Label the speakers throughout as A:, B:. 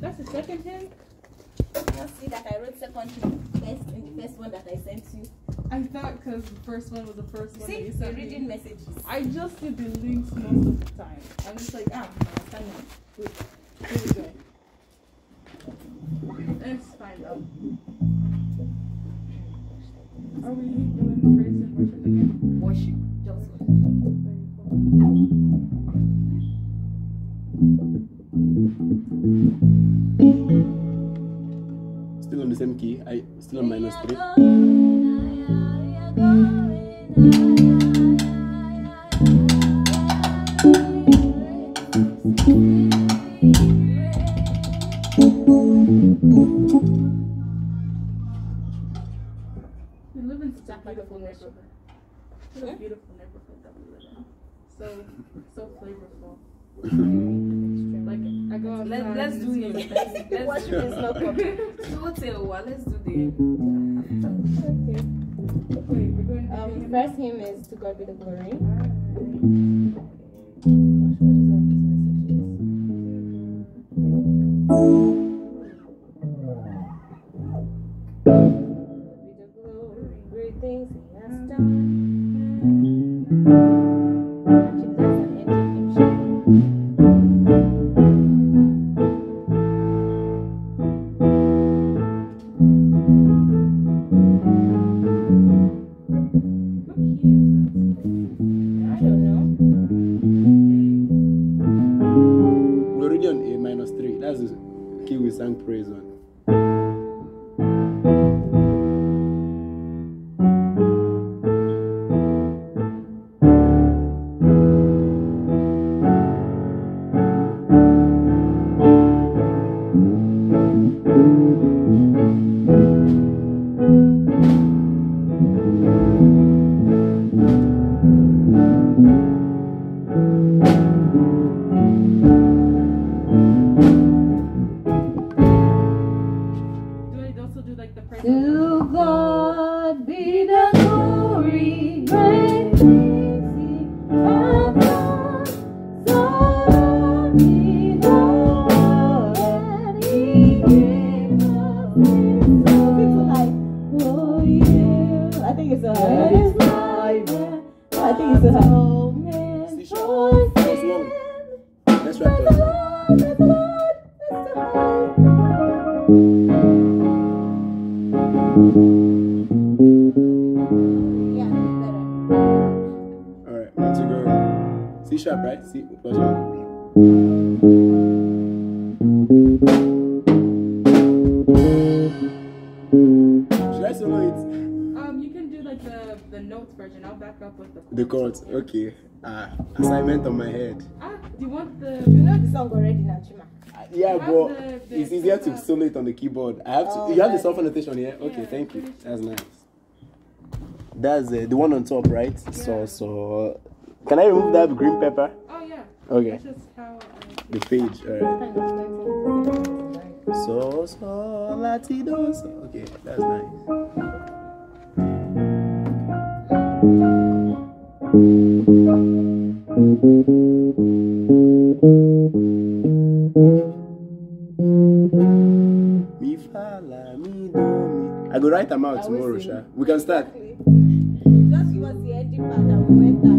A: That's the second hymn?
B: You see that I wrote second hymn first in the first one that I sent you.
A: I thought because the first one was the first one that
B: See,
A: you
B: you're
A: sent me.
B: reading messages.
A: I just do the links most of the time. I'm just like, ah, no, I can't. Wait, here we go. Let's find out. Are we doing praise and worship again?
B: Worship. Just
C: Still on the same key. I still on minus three.
A: We live in such a beautiful neighborhood. What a beautiful neighborhood that we live in. So, so flavorful. Mm-hmm. Like, I.
D: Let, let's do
A: it's
D: it. Let's, let's
B: Worship
D: do
B: is not coming.
D: it. So tell what, let's do the
A: Wait, we're going
B: Um, first hymn is To God be the glory. Be
C: C sharp, right? C plus one.
A: Version. I'll back up with the
C: The chords. Okay. Uh, assignment on my head.
A: Ah, do you want the?
B: You know the song already now, Chima.
C: Uh, yeah,
A: You
C: but
A: the- the
C: it's easier to solo it on the keyboard. I have to.
B: Oh,
C: you have the soft annotation here. Okay,
A: Yeah,
C: thank you. That's nice. That's uh, the one on top, right? So
A: Yeah.
C: so. Can I remove that green pepper?
A: Oh yeah.
C: Okay.
A: How.
C: The page. Alright.
B: Kind of like
C: So so latido. So. Okay, that's nice. Mi fa la mi do mi. I go write them out tomorrow. Sha. We can start.
B: Just give us the ending part and enter.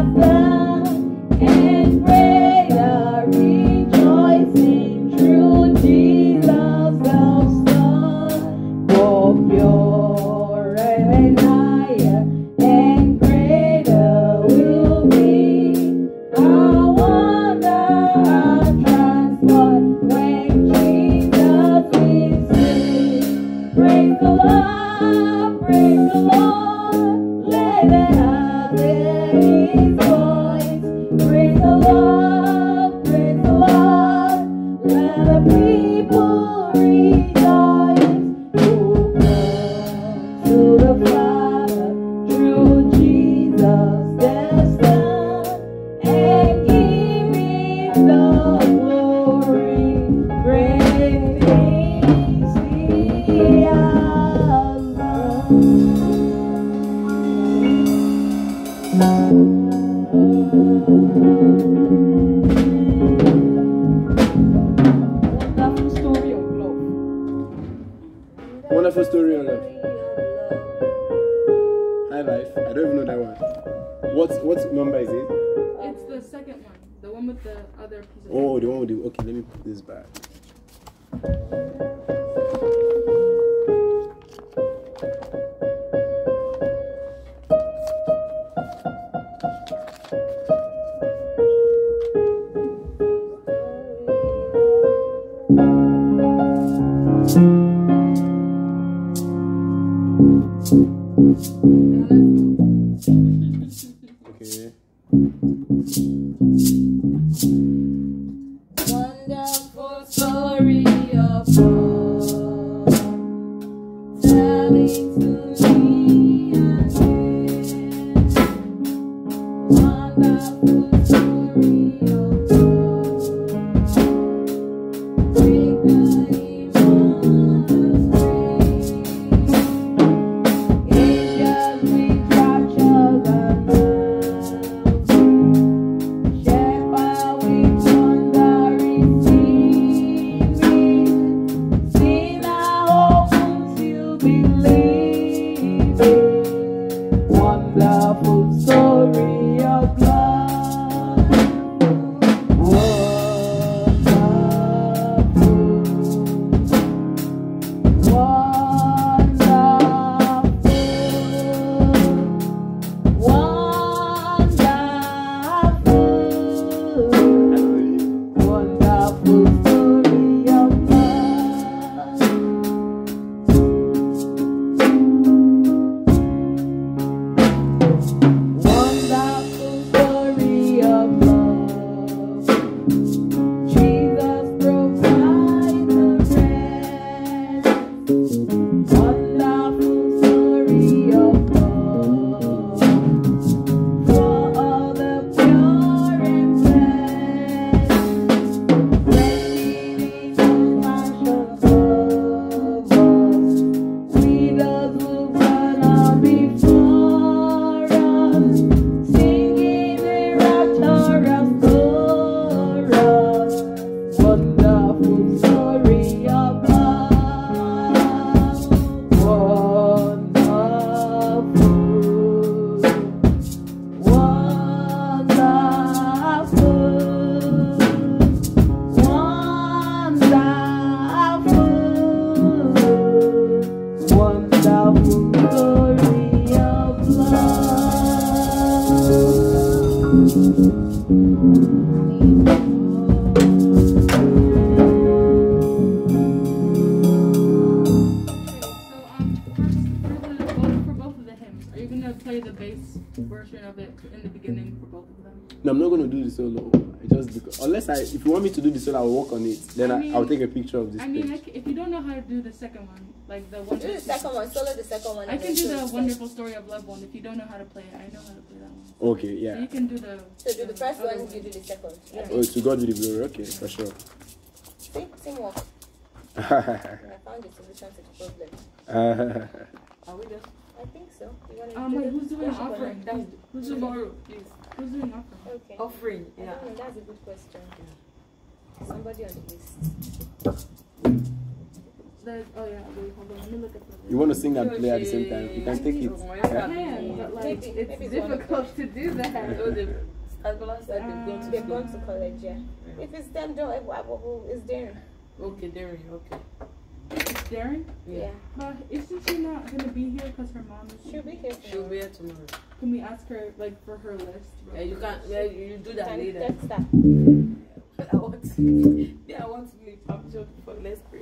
B: He
C: Wonderful story of love.
D: What what number is it?
A: It's the second one, the one with the other piece of
D: Oh, the one with the okay. Let me put this back.
A: Play the bass version of it in the beginning for both of them?
D: No, I'm not gonna do the solo. I just because unless I if you want me to do this one, I'll work on it. Then
A: I
D: I
A: mean-
D: I'll take a picture of this
A: I mean, I
D: page.
A: c if you don't know how to do the second one, like the one,
B: Do the second one, solo the second one.
A: I can do the
B: second.
A: wonderful story of love one. If you don't know how to play it, I know how to play that one.
D: Okay,
A: So
D: yeah.
A: you can do the.
B: So do the first
A: other
B: one, you do the second.
A: Yeah.
D: Oh, to God be the glory. Okay, for sure.
B: See, same work. I found the solution to the problem.
E: Are we done?
B: I think so. You want to
A: Um,
B: do
A: wait, who's doing
B: worship or
A: offering?
B: not?
A: Who's doing
E: Tomorrow, please.
A: Who's doing offering?
B: Okay.
E: Offering, yeah.
B: don't know, that's a good question. Somebody on the list.
A: There's oh yeah, wait, hold on, let me look at the list.
C: You want to sing and play at the same time? You can take it.
A: I
C: Yeah.
A: can, but like
B: Maybe-
A: it's
B: maybe it's one of
A: difficult to do that.
D: So the Asbola said they've gone to
B: They've gone to college, yeah. If it's them, don't. Who who is there?
D: Okay, there okay.
A: Darren,
B: Yeah.
A: but isn't she not gonna be here because her mom is?
B: She'll be here.
D: She'll be here tomorrow.
A: Can we ask her like for her list?
D: Yeah, you can. Yeah, you do that
B: Can
D: later.
B: text her.
D: I want to. Yeah, I want to leave. I'm sure for let's pray.